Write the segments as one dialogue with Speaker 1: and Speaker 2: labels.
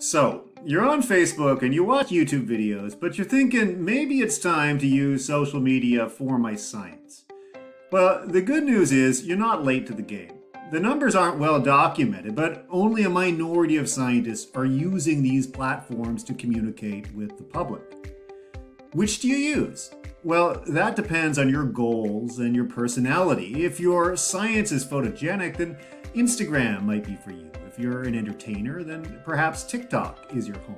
Speaker 1: So, you're on Facebook and you watch YouTube videos, but you're thinking maybe it's time to use social media for my science. Well, the good news is you're not late to the game. The numbers aren't well documented, but only a minority of scientists are using these platforms to communicate with the public. Which do you use? Well, that depends on your goals and your personality. If your science is photogenic, then Instagram might be for you. If you're an entertainer, then perhaps TikTok is your home.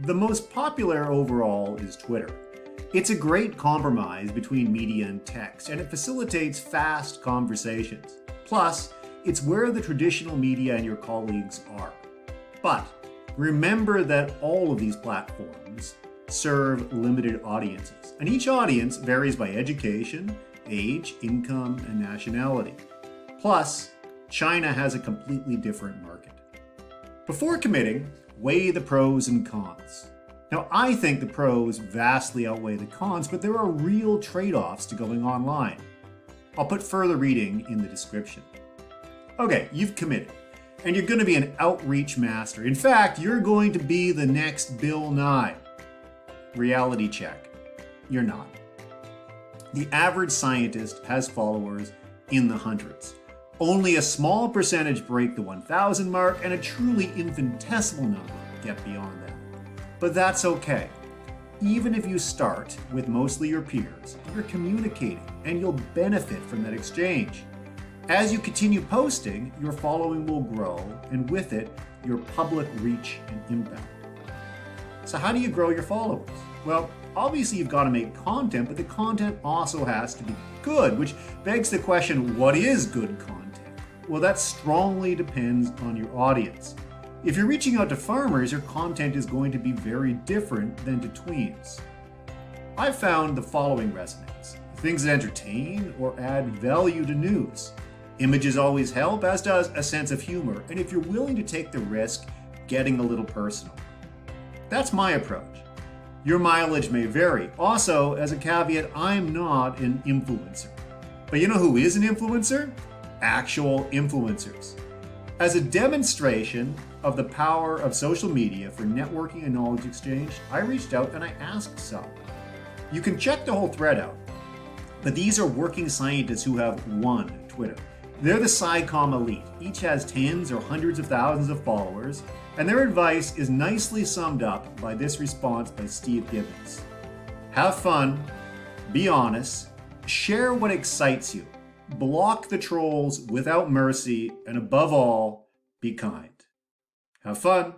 Speaker 1: The most popular overall is Twitter. It's a great compromise between media and text, and it facilitates fast conversations. Plus, it's where the traditional media and your colleagues are. But remember that all of these platforms serve limited audiences, and each audience varies by education, age, income, and nationality. Plus, China has a completely different market. Before committing, weigh the pros and cons. Now, I think the pros vastly outweigh the cons, but there are real trade offs to going online. I'll put further reading in the description. Okay, you've committed, and you're going to be an outreach master. In fact, you're going to be the next Bill Nye. Reality check. You're not. The average scientist has followers in the hundreds. Only a small percentage break the 1,000 mark, and a truly infinitesimal number get beyond that. But that's okay. Even if you start with mostly your peers, you're communicating and you'll benefit from that exchange. As you continue posting, your following will grow, and with it, your public reach and impact. So, how do you grow your followers? Well, obviously, you've got to make content, but the content also has to be good, which begs the question what is good content? Well, that strongly depends on your audience. If you're reaching out to farmers, your content is going to be very different than to tweens. I've found the following resonates things that entertain or add value to news. Images always help, as does a sense of humor, and if you're willing to take the risk, getting a little personal. That's my approach. Your mileage may vary. Also, as a caveat, I'm not an influencer. But you know who is an influencer? Actual influencers. As a demonstration of the power of social media for networking and knowledge exchange, I reached out and I asked some. You can check the whole thread out, but these are working scientists who have won Twitter. They're the SciComm elite. Each has tens or hundreds of thousands of followers, and their advice is nicely summed up by this response by Steve Gibbons. Have fun, be honest, share what excites you, block the trolls without mercy, and above all, be kind. Have fun.